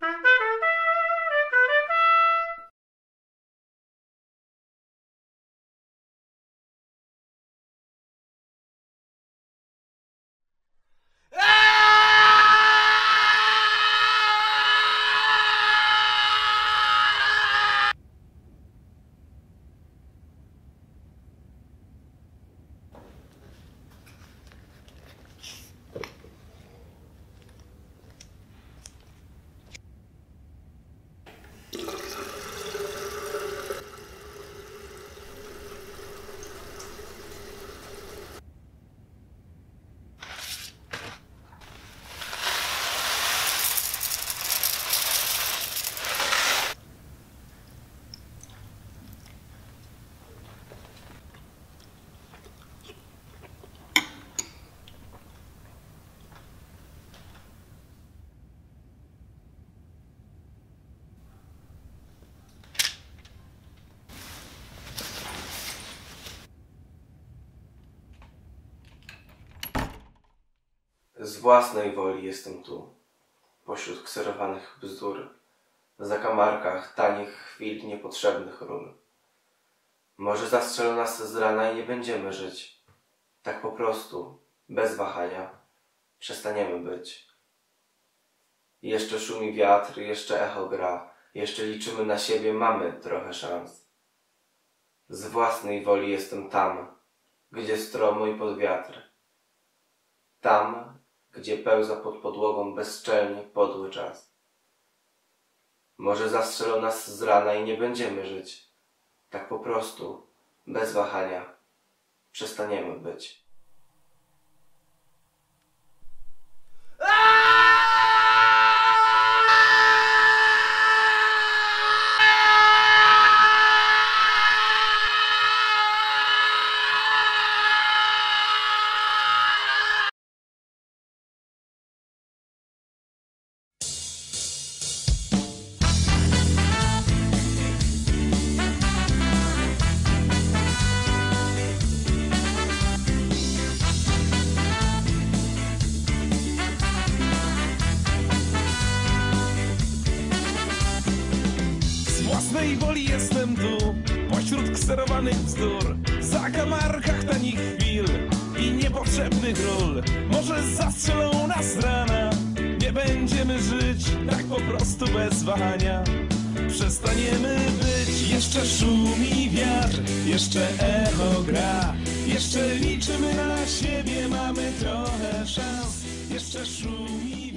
Bye. Z własnej woli jestem tu, pośród kserowanych bzdur, w zakamarkach tanich chwil niepotrzebnych ról. Może zastrzelą nas z rana i nie będziemy żyć. Tak po prostu, bez wahania, przestaniemy być. Jeszcze szumi wiatr, jeszcze echo gra, jeszcze liczymy na siebie, mamy trochę szans. Z własnej woli jestem tam, gdzie stromo i pod wiatr. Tam, gdzie pełza pod podłogą bezczelnie podły czas. Może zastrzelą nas z rana i nie będziemy żyć. Tak po prostu, bez wahania, przestaniemy być. Własnej woli jestem tu, pośród kserowanych bzdur, w zakamarkach tanich chwil i niepotrzebnych ról. Może zastrzelą nas rana, nie będziemy żyć tak po prostu bez wahania. Przestaniemy być, jeszcze szumi wiatr, jeszcze echo gra, jeszcze liczymy na siebie, mamy trochę szans, jeszcze szumi